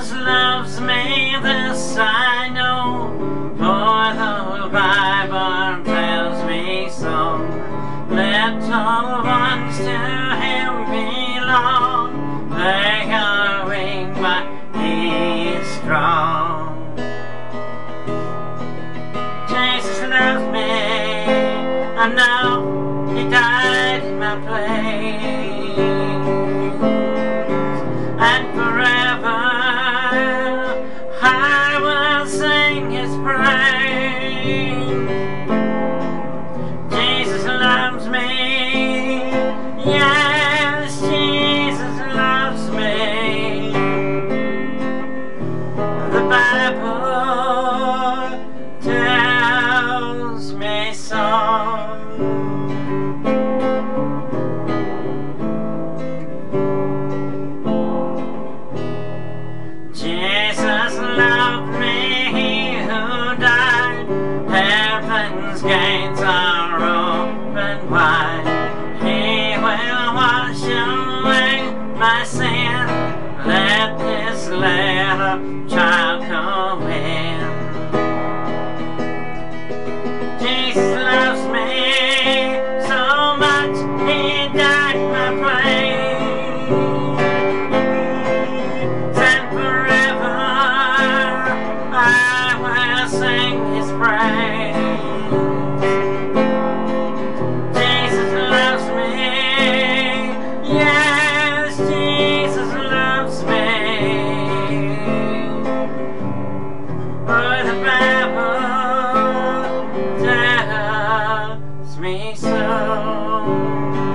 Jesus loves me, this I know, for the Bible tells me so. Little ones to Him belong, they are weak, but He is strong. Jesus loves me, I know He died in my place. Will sing his praise. Jesus loves me. Yes, Jesus loves me. The Bible let a child come in. Jesus loves me so much, he died my place, And forever I will sing his praise. down.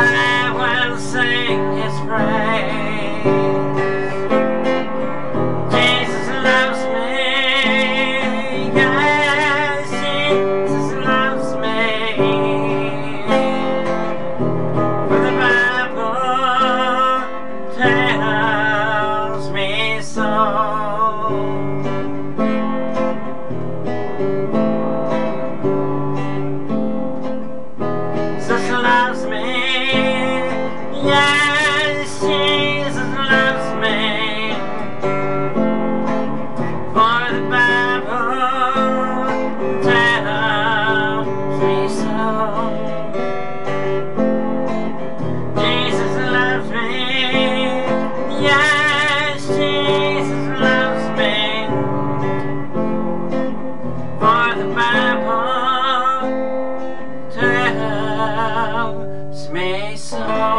Bye. yes, Jesus loves me. For the Bible tells me so.